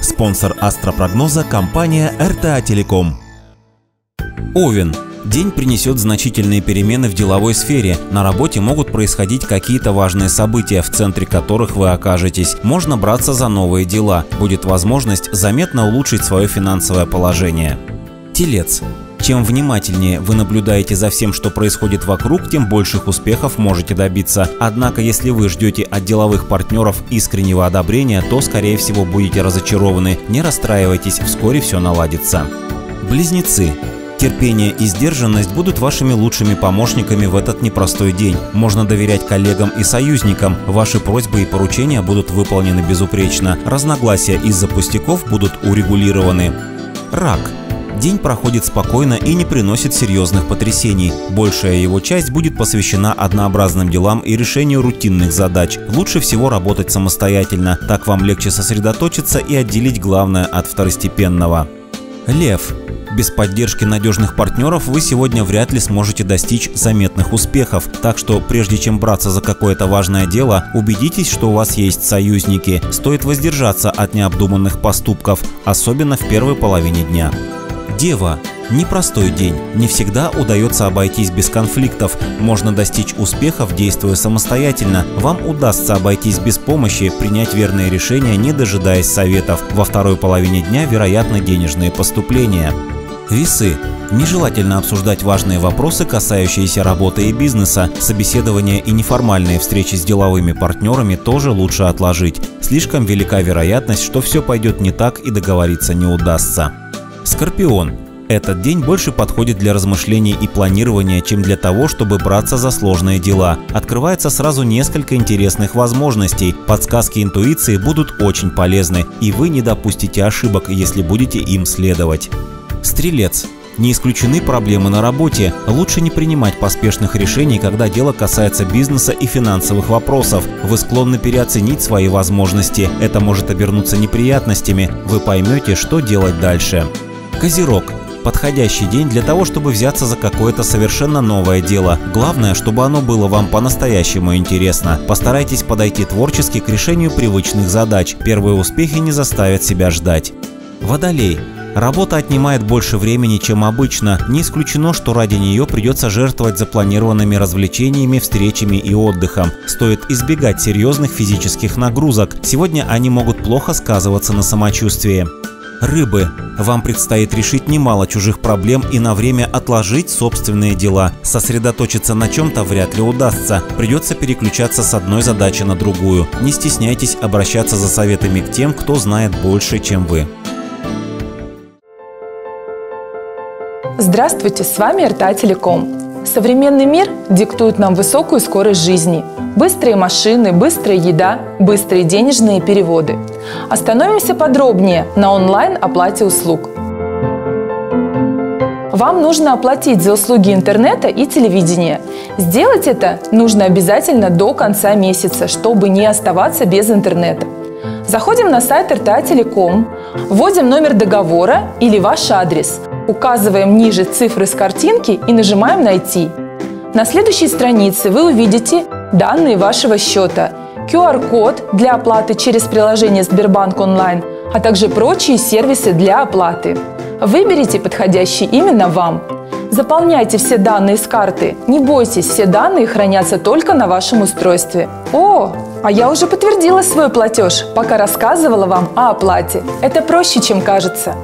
Спонсор астропрогноза – компания РТА Телеком. Овен. День принесет значительные перемены в деловой сфере. На работе могут происходить какие-то важные события, в центре которых вы окажетесь. Можно браться за новые дела. Будет возможность заметно улучшить свое финансовое положение. Телец. Чем внимательнее вы наблюдаете за всем, что происходит вокруг, тем больших успехов можете добиться. Однако, если вы ждете от деловых партнеров искреннего одобрения, то, скорее всего, будете разочарованы. Не расстраивайтесь, вскоре все наладится. Близнецы. Терпение и сдержанность будут вашими лучшими помощниками в этот непростой день. Можно доверять коллегам и союзникам. Ваши просьбы и поручения будут выполнены безупречно. Разногласия из-за пустяков будут урегулированы. Рак. День проходит спокойно и не приносит серьезных потрясений. Большая его часть будет посвящена однообразным делам и решению рутинных задач. Лучше всего работать самостоятельно, так вам легче сосредоточиться и отделить главное от второстепенного. Лев. Без поддержки надежных партнеров вы сегодня вряд ли сможете достичь заметных успехов, так что прежде чем браться за какое-то важное дело, убедитесь, что у вас есть союзники. Стоит воздержаться от необдуманных поступков, особенно в первой половине дня. Дева. Непростой день. Не всегда удается обойтись без конфликтов. Можно достичь успехов, действуя самостоятельно. Вам удастся обойтись без помощи, принять верные решения, не дожидаясь советов. Во второй половине дня вероятно денежные поступления. Весы. Нежелательно обсуждать важные вопросы, касающиеся работы и бизнеса. Собеседования и неформальные встречи с деловыми партнерами тоже лучше отложить. Слишком велика вероятность, что все пойдет не так и договориться не удастся. Скорпион. Этот день больше подходит для размышлений и планирования, чем для того, чтобы браться за сложные дела. Открывается сразу несколько интересных возможностей. Подсказки интуиции будут очень полезны, и вы не допустите ошибок, если будете им следовать. Стрелец. Не исключены проблемы на работе. Лучше не принимать поспешных решений, когда дело касается бизнеса и финансовых вопросов. Вы склонны переоценить свои возможности. Это может обернуться неприятностями. Вы поймете, что делать дальше. Козерог. Подходящий день для того, чтобы взяться за какое-то совершенно новое дело. Главное, чтобы оно было вам по-настоящему интересно. Постарайтесь подойти творчески к решению привычных задач. Первые успехи не заставят себя ждать. Водолей. Работа отнимает больше времени, чем обычно. Не исключено, что ради нее придется жертвовать запланированными развлечениями, встречами и отдыхом. Стоит избегать серьезных физических нагрузок. Сегодня они могут плохо сказываться на самочувствии. Рыбы. Вам предстоит решить немало чужих проблем и на время отложить собственные дела. Сосредоточиться на чем-то вряд ли удастся. Придется переключаться с одной задачи на другую. Не стесняйтесь обращаться за советами к тем, кто знает больше, чем вы. Здравствуйте, с вами РТА Телеком. Современный мир диктует нам высокую скорость жизни. Быстрые машины, быстрая еда, быстрые денежные переводы. Остановимся подробнее на онлайн-оплате услуг. Вам нужно оплатить за услуги интернета и телевидения. Сделать это нужно обязательно до конца месяца, чтобы не оставаться без интернета. Заходим на сайт РТА Телеком, вводим номер договора или ваш адрес – Указываем ниже цифры с картинки и нажимаем «Найти». На следующей странице вы увидите данные вашего счета, QR-код для оплаты через приложение Сбербанк онлайн, а также прочие сервисы для оплаты. Выберите подходящий именно вам. Заполняйте все данные с карты. Не бойтесь, все данные хранятся только на вашем устройстве. О, а я уже подтвердила свой платеж, пока рассказывала вам о оплате. Это проще, чем кажется.